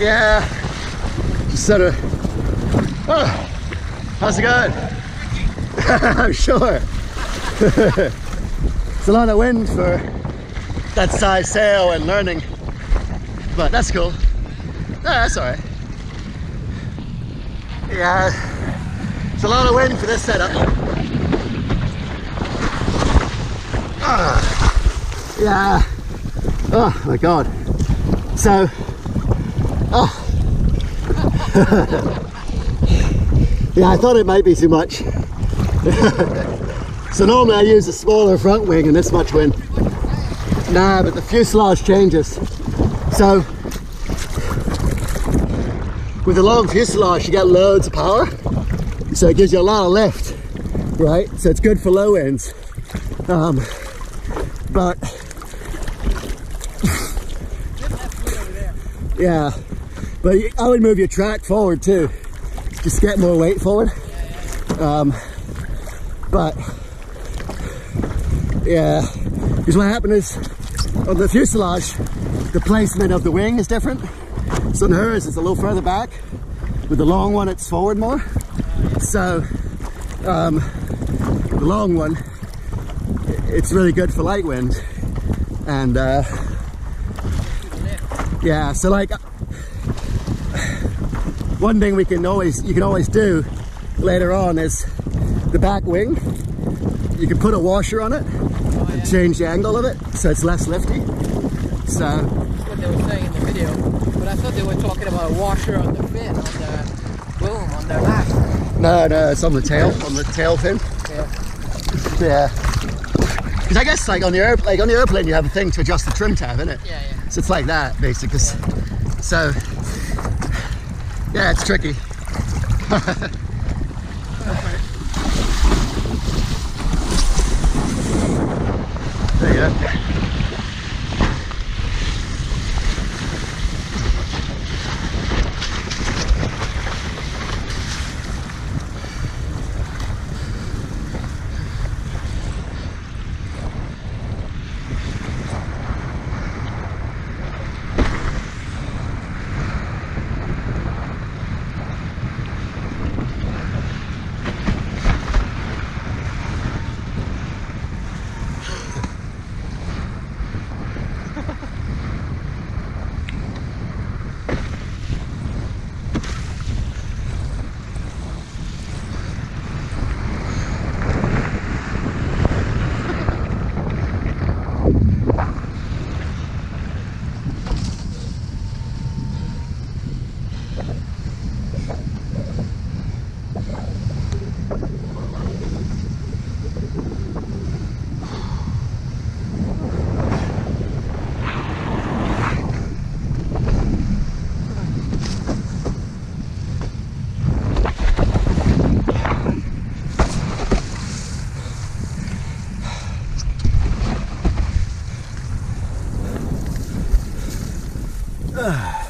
Yeah. Just sort of. Oh, how's it going? I'm sure. it's a lot of wind for that size sail and learning, but that's cool. That's alright. Yeah, it's a lot of wind for this setup. Ah, yeah. Oh my god. So, oh. yeah, I thought it might be too much. so normally I use a smaller front wing and this much wind. Nah, but the fuselage changes. So, with a long fuselage you get loads of power. So it gives you a lot of lift, right? So it's good for low winds. Um, but yeah, but I would move your track forward too. Just get more weight forward. Um, but yeah, because what happened is on the fuselage, the placement of the wing is different. So on hers, it's a little further back. With the long one, it's forward more. So um, the long one, it's really good for light wind. And uh, yeah, so like one thing we can always, you can always do later on is the back wing. You can put a washer on it and change the angle of it so it's less lifty. So That's what they were saying in the video. But I thought they were talking about a washer on the fin, on the boom, on the mast. no, no, it's on the tail, on the tail fin. Yeah. Yeah. Because I guess like on the air, like on the airplane, you have a thing to adjust the trim tab, isn't it? Yeah, yeah. So it's like that, basically. So, yeah, it's tricky. there you go. Ah.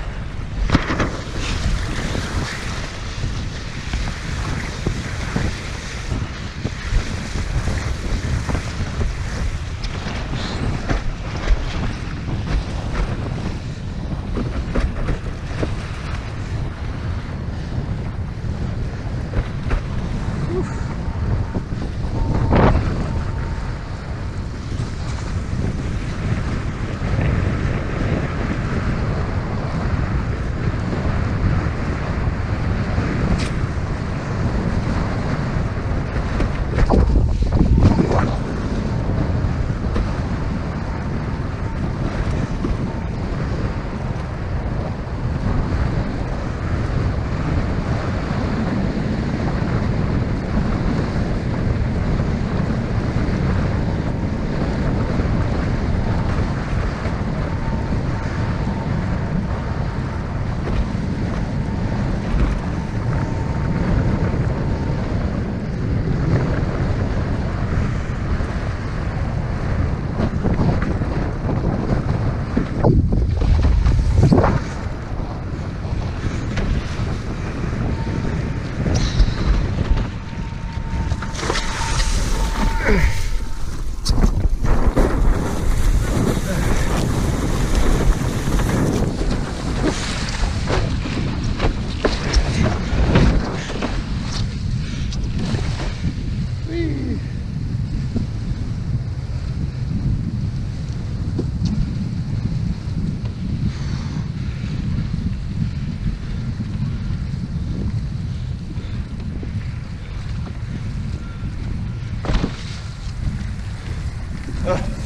嗯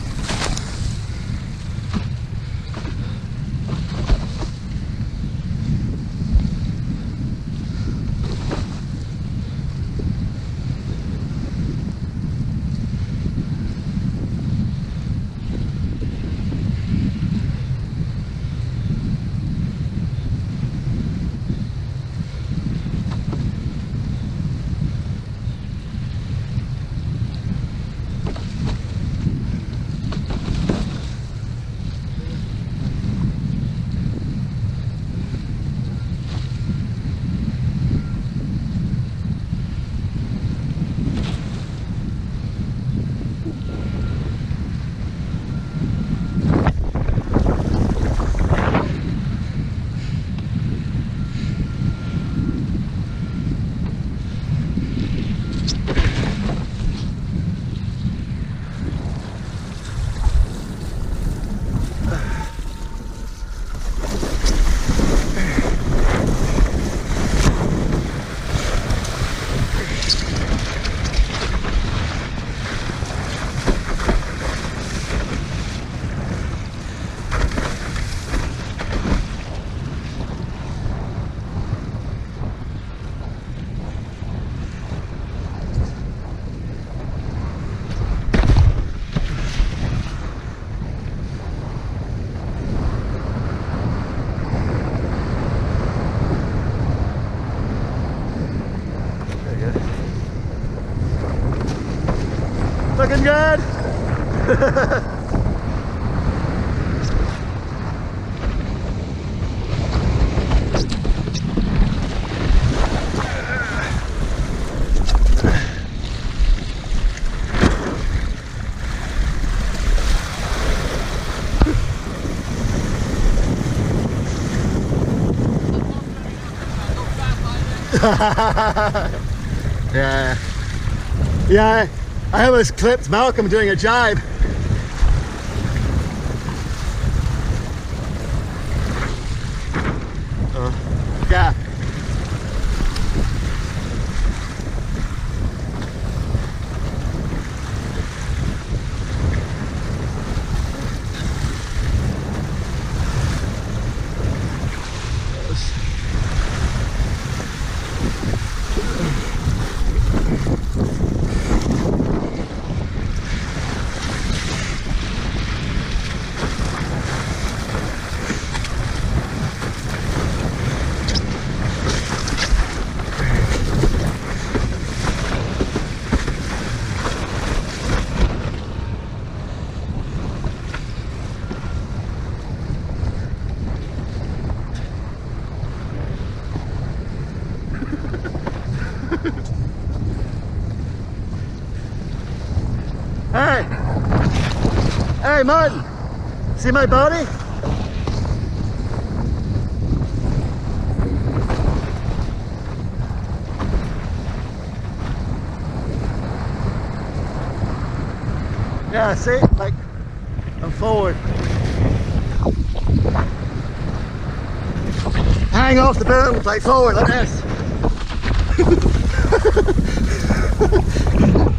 yeah. Yeah, I almost clipped Malcolm doing a jibe. Hey, Martin, see my body? Yeah, see, like, I'm forward. Hang off the boom, like forward, like this.